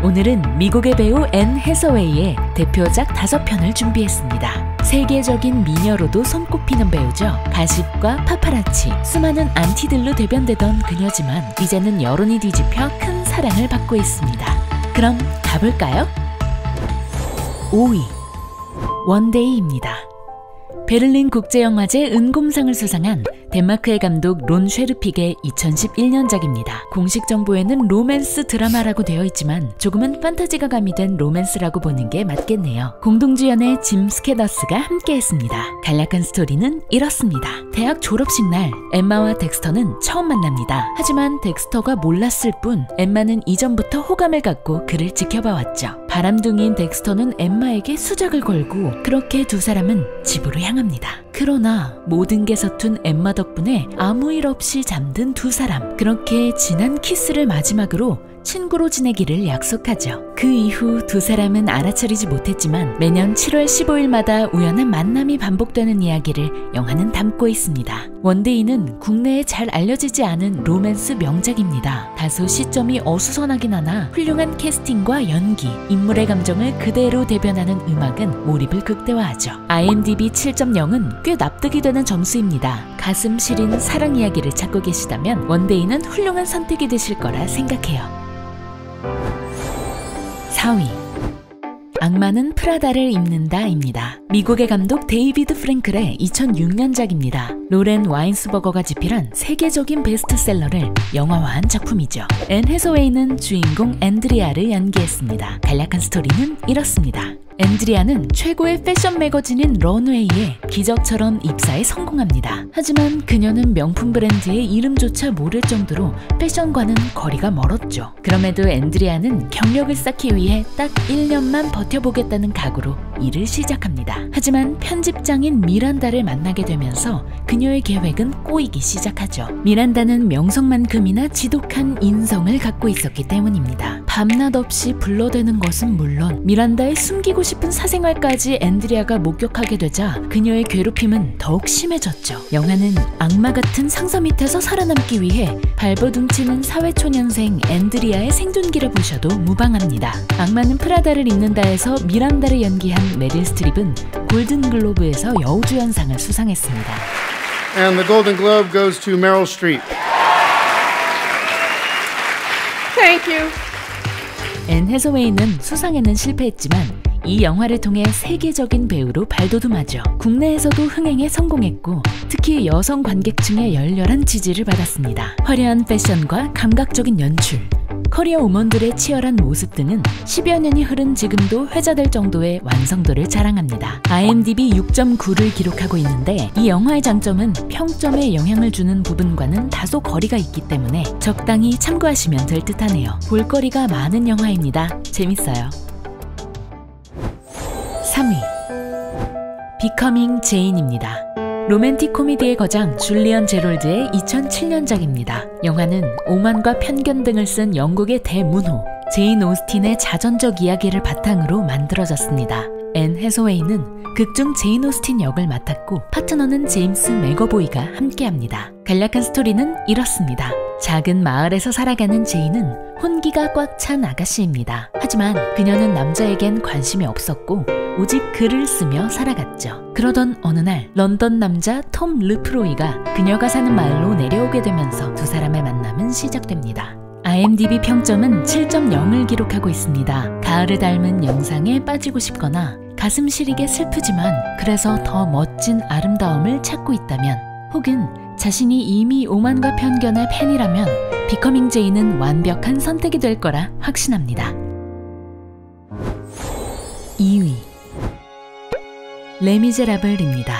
오늘은 미국의 배우 앤 해서웨이의 대표작 다섯 편을 준비했습니다. 세계적인 미녀로도 손꼽히는 배우죠. 가십과 파파라치, 수많은 안티들로 대변되던 그녀지만 이제는 여론이 뒤집혀 큰 사랑을 받고 있습니다. 그럼 가볼까요? 5위 One Day입니다. 베를린 국제영화제 은곰상을 수상한 덴마크의 감독 론 쉐르픽의 2011년작입니다. 공식 정보에는 로맨스 드라마라고 되어 있지만 조금은 판타지가 가미된 로맨스라고 보는 게 맞겠네요. 공동주연의 짐 스터게스가 함께했습니다. 간략한 스토리는 이렇습니다. 대학 졸업식 날 엠마와 덱스터는 처음 만납니다. 하지만 덱스터가 몰랐을 뿐 엠마는 이전부터 호감을 갖고 그를 지켜봐왔죠. 바람둥이인 덱스터는 엠마에게 수작을 걸고 그렇게 두 사람은 집으로 향합니다. 그러나 모든 게 서툰 엠마 덕분에 아무 일 없이 잠든 두 사람. 그렇게 진한 키스를 마지막으로 친구로 지내기를 약속하죠. 그 이후 두 사람은 알아차리지 못했지만 매년 7월 15일마다 우연한 만남이 반복되는 이야기를 영화는 담고 있습니다. One Day는 국내에 잘 알려지지 않은 로맨스 명작입니다. 다소 시점이 어수선하긴 하나 훌륭한 캐스팅과 연기, 인물의 감정을 그대로 대변하는 음악은 몰입을 극대화하죠. IMDb 7.0은 꽤 납득이 되는 점수입니다. 가슴 시린 사랑 이야기를 찾고 계시다면 One Day는 훌륭한 선택이 되실 거라 생각해요. 4위 악마는 프라다를 입는다입니다. 미국의 감독 데이비드 프랭클의 2006년작입니다. 로렌 와이스버거가 집필한 세계적인 베스트셀러를 영화화한 작품이죠. 앤 해서웨이는 주인공 앤드리아를 연기했습니다. 간략한 스토리는 이렇습니다. 앤드리아는 최고의 패션 매거진인 런웨이에 기적처럼 입사에 성공합니다. 하지만 그녀는 명품 브랜드의 이름조차 모를 정도로 패션과는 거리가 멀었죠. 그럼에도 앤드리아는 경력을 쌓기 위해 딱 1년만 버텨보겠다는 각오로 일을 시작합니다. 하지만 편집장인 미란다를 만나게 되면서 그녀의 계획은 꼬이기 시작하죠. 미란다는 명성만큼이나 지독한 인성을 갖고 있었기 때문입니다. 밤낮 없이 불러대는 것은 물론 미란다의 숨기고 싶은 사생활까지 앤드리아가 목격하게 되자 그녀의 괴롭힘은 더욱 심해졌죠. 영화는 악마 같은 상사 밑에서 살아남기 위해 발버둥치는 사회초년생 앤드리아의 생존기로 보셔도 무방합니다. 악마는 프라다를 입는다에서 미란다를 연기한 메릴 스트립은 골든글로브에서 여우주연상을 수상했습니다. And the Golden Globe goes to Meryl Streep. Thank you. 앤 해서웨이는 수상에는 실패했지만 이 영화를 통해 세계적인 배우로 발돋움하죠. 국내에서도 흥행에 성공했고 특히 여성 관객층의 열렬한 지지를 받았습니다. 화려한 패션과 감각적인 연출, 커리어 우먼들의 치열한 모습 등은 10여 년이 흐른 지금도 회자될 정도의 완성도를 자랑합니다. IMDb 6.9를 기록하고 있는데 이 영화의 장점은 평점에 영향을 주는 부분과는 다소 거리가 있기 때문에 적당히 참고하시면 될 듯하네요. 볼거리가 많은 영화입니다. 재밌어요. 3위 Becoming Jane입니다. 로맨틱 코미디의 거장 줄리언 제롤드의 2007년작입니다. 영화는 오만과 편견 등을 쓴 영국의 대문호 제인 오스틴의 자전적 이야기를 바탕으로 만들어졌습니다. 앤 해서웨이는 극중 제인 오스틴 역을 맡았고 파트너는 제임스 맥어보이가 함께합니다. 간략한 스토리는 이렇습니다. 작은 마을에서 살아가는 제인은 혼기가 꽉 찬 아가씨입니다. 하지만 그녀는 남자에겐 관심이 없었고 오직 글을 쓰며 살아갔죠. 그러던 어느 날 런던 남자 톰 르프로이가 그녀가 사는 마을로 내려오게 되면서 두 사람의 만남은 시작됩니다. IMDb 평점은 7.0을 기록하고 있습니다. 가을을 닮은 영상에 빠지고 싶거나 가슴 시리게 슬프지만 그래서 더 멋진 아름다움을 찾고 있다면 혹은 자신이 이미 오만과 편견의 팬이라면 Becoming Jane은 완벽한 선택이 될 거라 확신합니다. 2위 레미제라블입니다.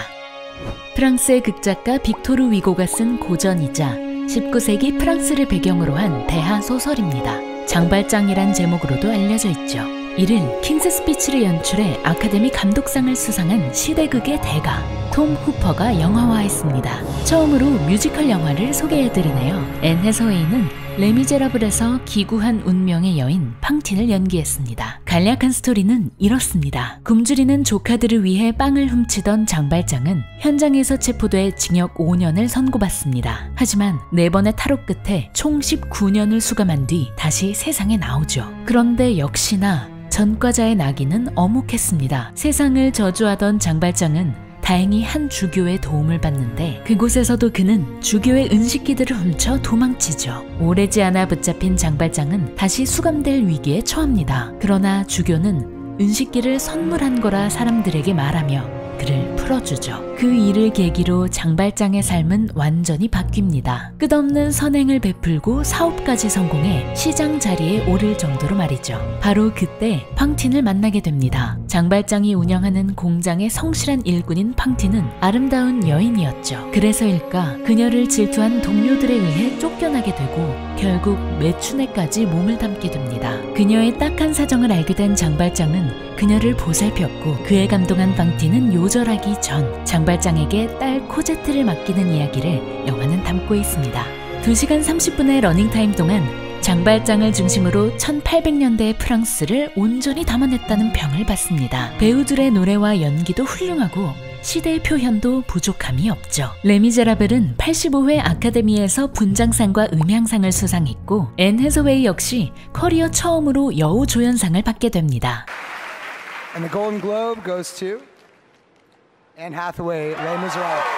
프랑스의 극작가 빅토르 위고가 쓴 고전이자 19세기 프랑스를 배경으로 한 대하 소설입니다. 장발장이란 제목으로도 알려져 있죠. 이를 킹스 스피치를 연출해 아카데미 감독상을 수상한 시대극의 대가 톰 후퍼가 영화화했습니다. 처음으로 뮤지컬 영화를 소개해드리네요. 앤 해서웨이는 레미제라블에서 기구한 운명의 여인 팡틴을 연기했습니다. 간략한 스토리는 이렇습니다. 굶주리는 조카들을 위해 빵을 훔치던 장발장은 현장에서 체포돼 징역 5년을 선고받습니다. 하지만 네 번의 탈옥 끝에 총 19년을 수감한 뒤 다시 세상에 나오죠. 그런데 역시나 전과자의 낙인은 엄혹했습니다. 세상을 저주하던 장발장은 다행히 한 주교의 도움을 받는데 그곳에서도 그는 주교의 은식기들을 훔쳐 도망치죠. 오래지 않아 붙잡힌 장발장은 다시 수감될 위기에 처합니다. 그러나 주교는 은식기를 선물한 거라 사람들에게 말하며 그를 풀어주죠. 그 일을 계기로 장발장의 삶은 완전히 바뀝니다. 끝없는 선행을 베풀고 사업까지 성공해 시장 자리에 오를 정도로 말이죠. 바로 그때 팡틴을 만나게 됩니다. 장발장이 운영하는 공장의 성실한 일꾼인 팡틴은 아름다운 여인이었죠. 그래서일까 그녀를 질투한 동료들에 의해 쫓겨나게 되고 결국 매춘에까지 몸을 담게 됩니다. 그녀의 딱한 사정을 알게 된 장발장은 그녀를 보살폈고 그에 감동한 팡틴은 요절하기 전 장발장에게 딸 코제트를 맡기는 이야기를 영화는 담고 있습니다. 2시간 30분의 러닝타임 동안 장발장을 중심으로 1800년대의 프랑스를 온전히 담아냈다는 평을 받습니다. 배우들의 노래와 연기도 훌륭하고 시대의 표현도 부족함이 없죠. 레미제라블은 85회 아카데미에서 분장상과 음향상을 수상했고 앤 해서웨이 역시 커리어 처음으로 여우 조연상을 받게 됩니다. And the Golden Globe goes to Anne Hathaway, Les Miserables.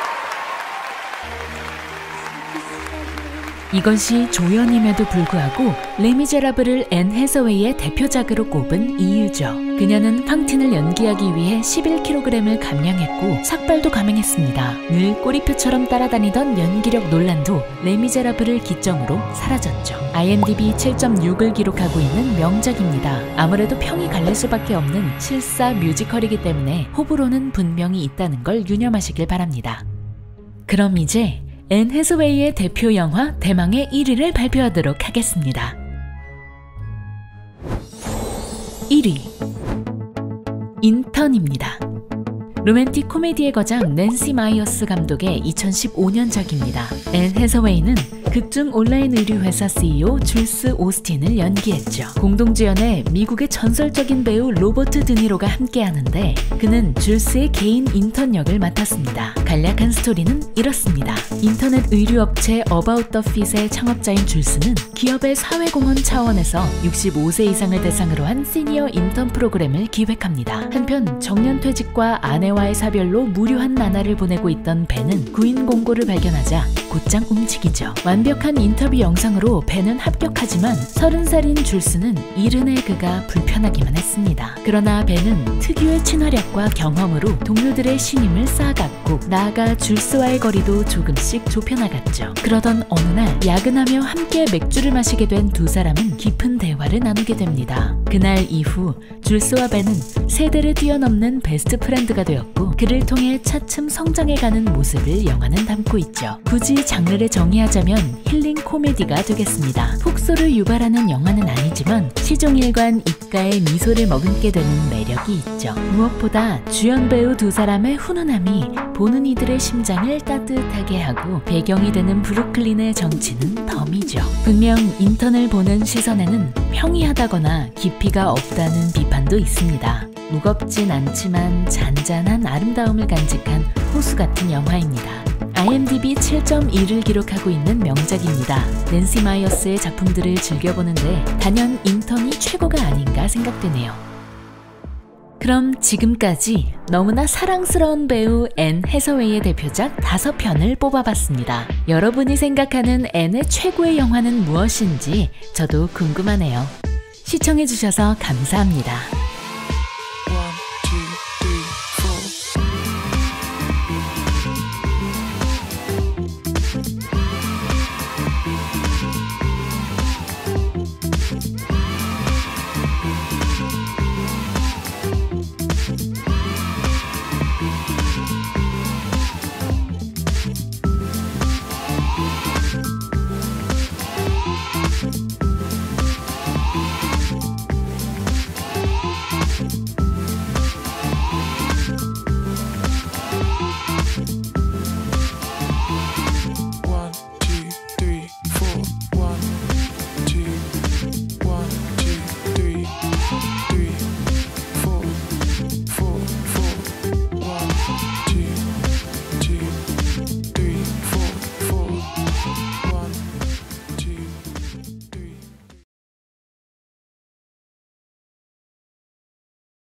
이것이 조연임에도 불구하고 레미제라블을 앤 해서웨이의 대표작으로 꼽은 이유죠. 그녀는 팡틴을 연기하기 위해 11kg을 감량했고 삭발도 감행했습니다. 늘 꼬리표처럼 따라다니던 연기력 논란도 레미제라블을 기점으로 사라졌죠. IMDb 7.6을 기록하고 있는 명작입니다. 아무래도 평이 갈릴 수밖에 없는 실사 뮤지컬이기 때문에 호불호는 분명히 있다는 걸 유념하시길 바랍니다. 그럼 이제 앤 해스웨이의 대표 영화 대망의 1위를 발표하도록 하겠습니다. 1위 인턴입니다. 로맨틱 코미디의 거장 낸시 마이어스 감독의 2015년작입니다. 앤 해서웨이는 극중 온라인 의류 회사 CEO 줄스 오스틴을 연기했죠. 공동주연에 미국의 전설적인 배우 로버트 드니로가 함께하는데 그는 줄스의 개인 인턴 역을 맡았습니다. 간략한 스토리는 이렇습니다. 인터넷 의류업체 About The Fit의 창업자인 줄스는 기업의 사회공헌 차원에서 65세 이상을 대상으로 한 시니어 인턴 프로그램을 기획합니다. 한편 정년퇴직과 아내 아내와의 사별로 무료한 나날을 보내고 있던 벤은 구인 공고를 발견하자 곧장 움직이죠. 완벽한 인터뷰 영상으로 벤은 합격하지만 서른 살인 줄스는 일흔의 그가 불편하기만 했습니다. 그러나 벤은 특유의 친화력과 경험으로 동료들의 신임을 쌓아갔고 나아가 줄스와의 거리도 조금씩 좁혀나갔죠. 그러던 어느 날 야근하며 함께 맥주를 마시게 된 두 사람은 깊은 대화를 나누게 됩니다. 그날 이후 줄스와 벤은 세대를 뛰어넘는 best friend가 되었 되었고 그를 통해 차츰 성장해가는 모습을 영화는 담고 있죠. 굳이 장르를 정의하자면 힐링 코미디가 되겠습니다. 폭소를 유발하는 영화는 아니지만 시종일관 입가에 미소를 머금게 되는 매력이 있죠. 무엇보다 주연 배우 두 사람의 훈훈함이 보는 이들의 심장을 따뜻하게 하고 배경이 되는 브루클린의 정취는 덤이죠. 분명 인턴을 보는 시선에는 평이하다거나 깊이가 없다는 비판도 있습니다. 무겁진 않지만 잔잔한 아름다움을 간직한 호수 같은 영화입니다. IMDb 7.1을 기록하고 있는 명작입니다. 낸시 마이어스의 작품들을 즐겨보는데 단연 인턴이 최고가 아닌가 생각되네요. 그럼 지금까지 너무나 사랑스러운 배우 앤 해서웨이의 대표작 5편을 뽑아봤습니다. 여러분이 생각하는 앤의 최고의 영화는 무엇인지 저도 궁금하네요. 시청해주셔서 감사합니다.